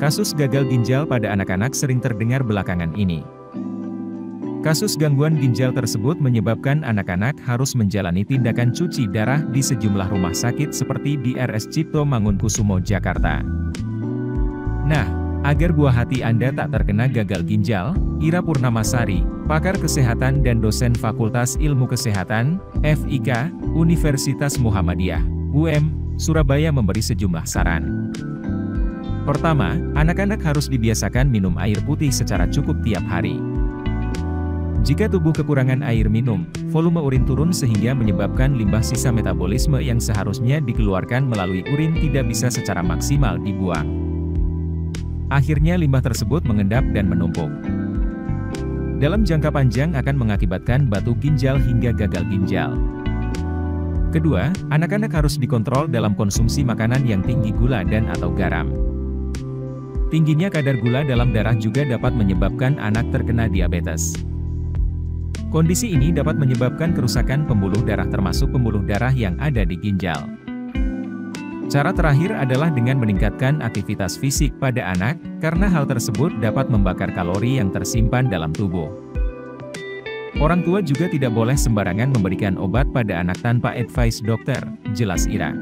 Kasus gagal ginjal pada anak-anak sering terdengar belakangan ini. Kasus gangguan ginjal tersebut menyebabkan anak-anak harus menjalani tindakan cuci darah di sejumlah rumah sakit seperti di RS Cipto Mangunkusumo, Jakarta. Nah, agar buah hati Anda tak terkena gagal ginjal, Ira Purnamasari, pakar kesehatan dan dosen Fakultas Ilmu Kesehatan, FIK, Universitas Muhammadiyah, UM, Surabaya memberi sejumlah saran. Pertama, anak-anak harus dibiasakan minum air putih secara cukup tiap hari. Jika tubuh kekurangan air minum, volume urin turun sehingga menyebabkan limbah sisa metabolisme yang seharusnya dikeluarkan melalui urin tidak bisa secara maksimal dibuang. Akhirnya limbah tersebut mengendap dan menumpuk. Dalam jangka panjang akan mengakibatkan batu ginjal hingga gagal ginjal. Kedua, anak-anak harus dikontrol dalam konsumsi makanan yang tinggi gula dan atau garam. Tingginya kadar gula dalam darah juga dapat menyebabkan anak terkena diabetes. Kondisi ini dapat menyebabkan kerusakan pembuluh darah termasuk pembuluh darah yang ada di ginjal. Cara terakhir adalah dengan meningkatkan aktivitas fisik pada anak, karena hal tersebut dapat membakar kalori yang tersimpan dalam tubuh. Orang tua juga tidak boleh sembarangan memberikan obat pada anak tanpa advice dokter, jelas Ira.